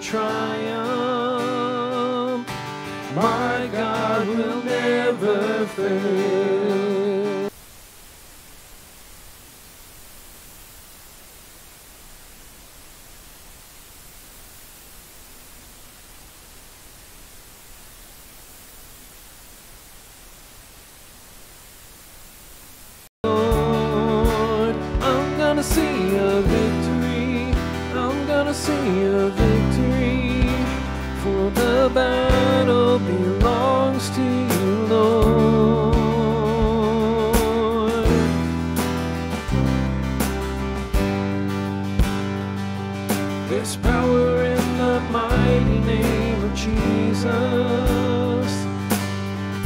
triumph. My God will never fail. Lord, I'm gonna see a victory. I'm gonna see a victory. Battle belongs to you, Lord. There's power in the mighty name of Jesus.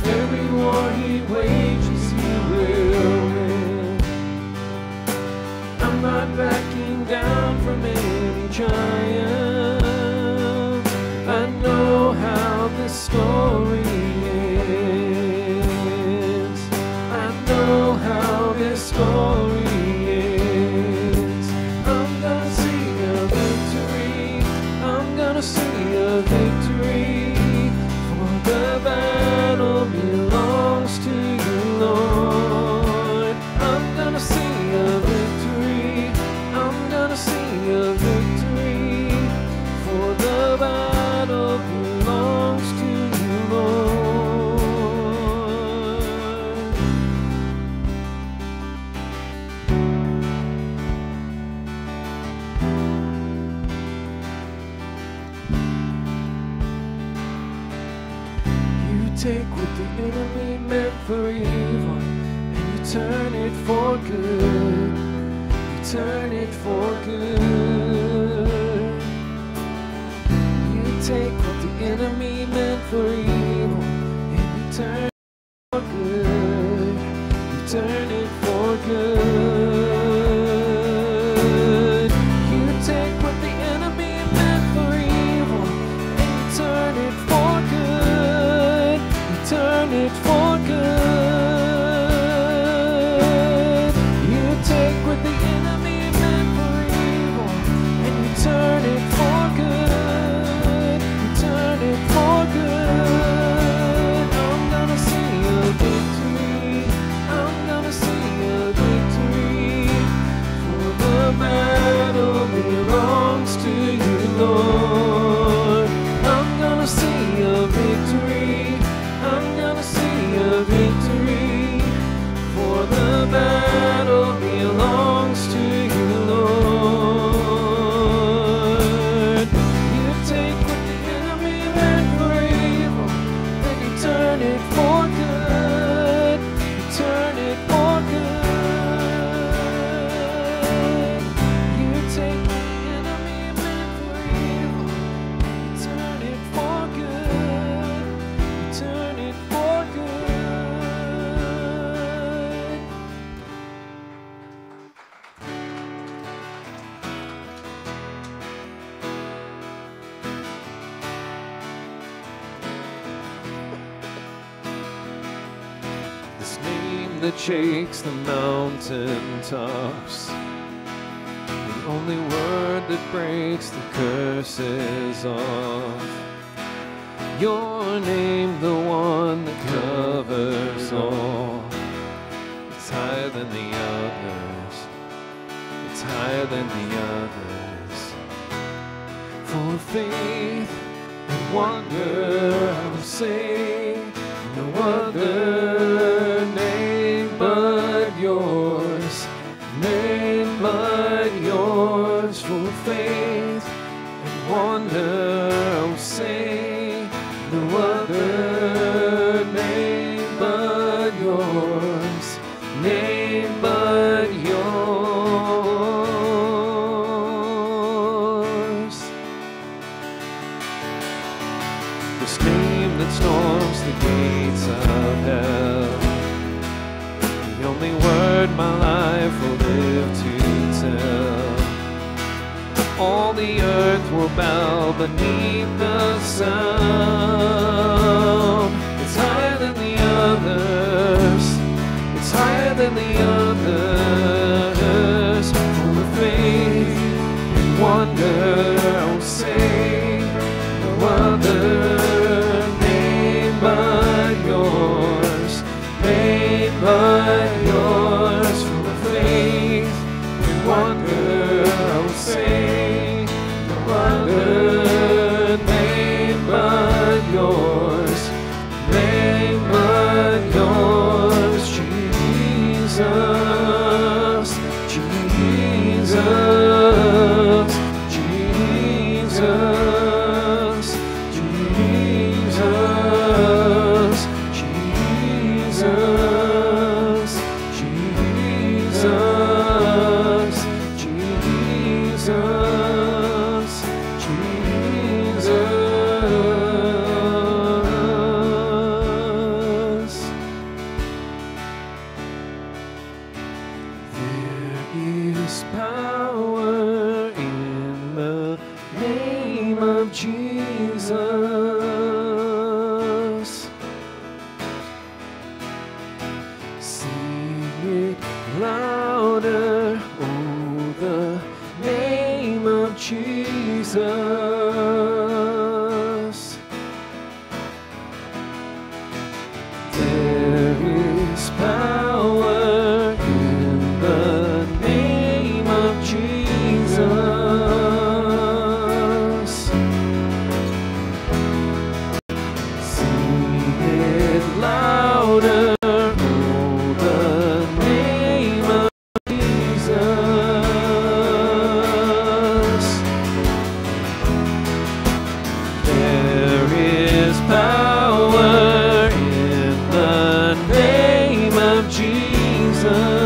Every war he wages, he will win. I'm not backing down from any giant. How enemy meant for evil and you turn for good. It for shakes the mountain tops. The only word that breaks the curses off. Your name, the one that covers all. It's higher than the others. It's higher than the others. For faith and wonder, I will say no other but yours. For faith and wonder, oh, I will All the earth will bow beneath the sound. It's higher than the others. It's higher than the others. Jesus.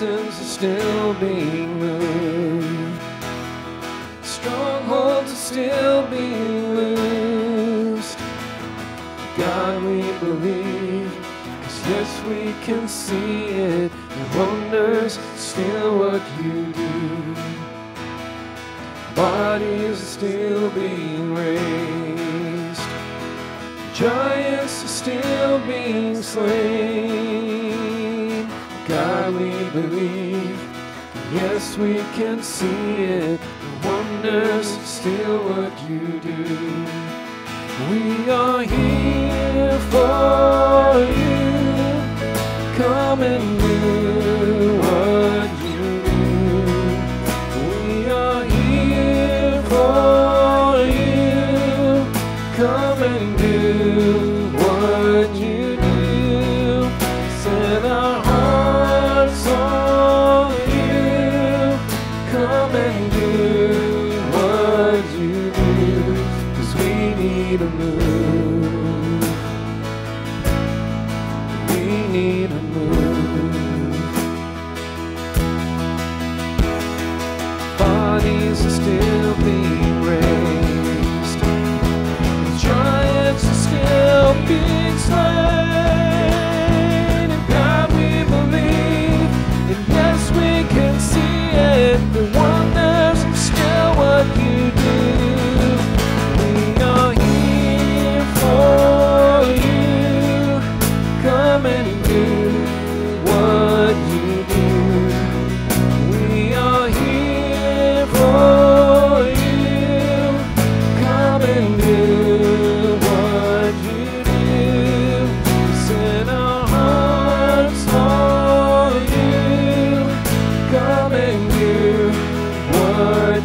mountains are still being moved. Strongholds are still being loosed. God, we believe, cause yes, we can see it. The wonders still what you do. Bodies are still being raised. Giants are still being slain we believe. Yes, we can see it. The wonders still what you do. We are here for you. Come and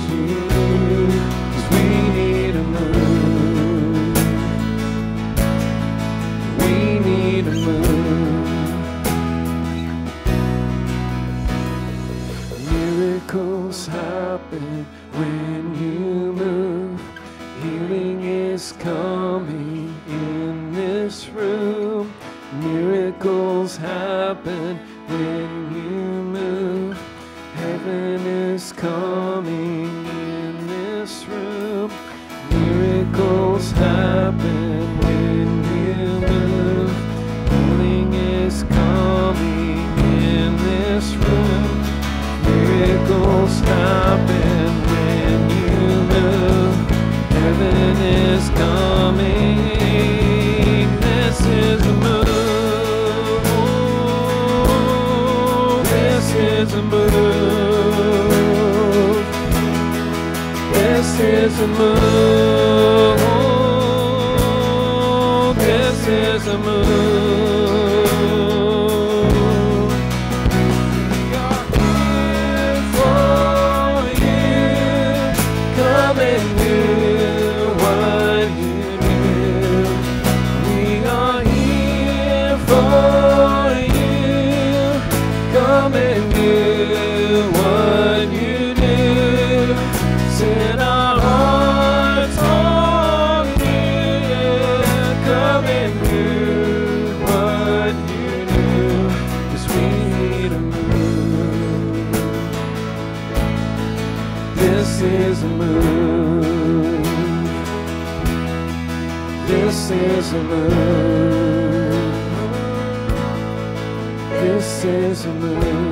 you. a move. This is a move. is a move. This is a move.